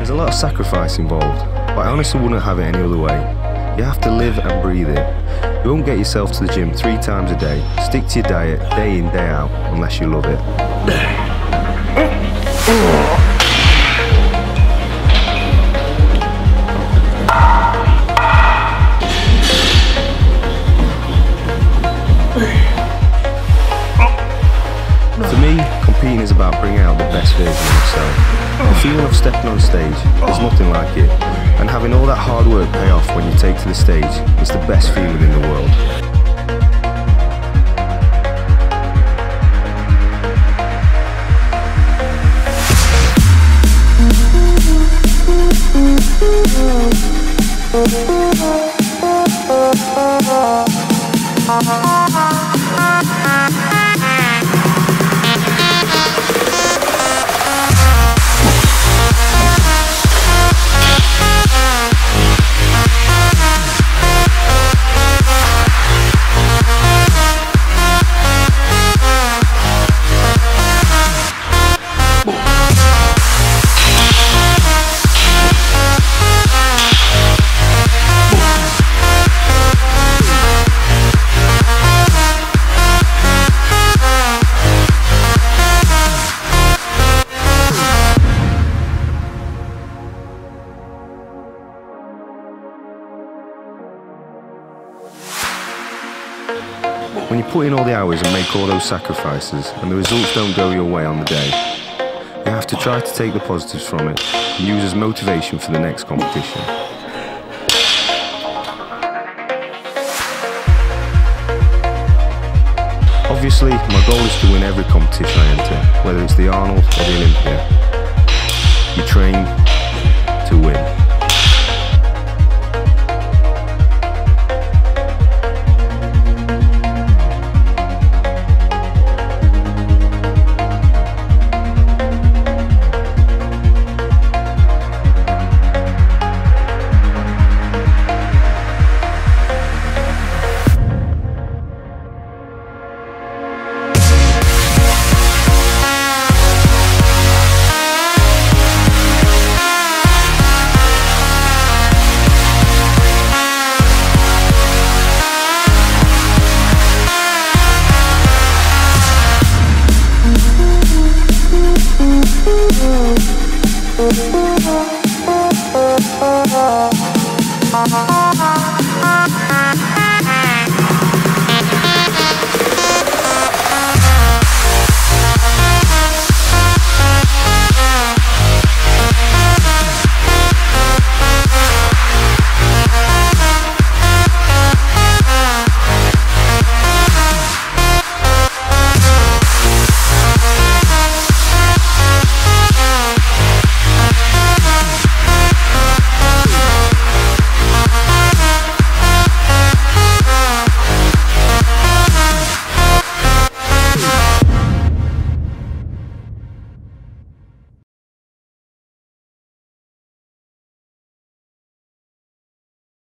There's a lot of sacrifice involved, but I honestly wouldn't have it any other way. You have to live and breathe it. You won't get yourself to the gym three times a day. Stick to your diet day in, day out, unless you love it. Mm. To me, competing is about bringing out the best version of yourself. The feeling of stepping on stage, there's nothing like it. And having all that hard work pay off when you take to the stage is the best feeling in the world. When you put in all the hours and make all those sacrifices and the results don't go your way on the day, you have to try to take the positives from it and use as motivation for the next competition. Obviously, my goal is to win every competition I enter, whether it's the Arnold or the Olympia. You train.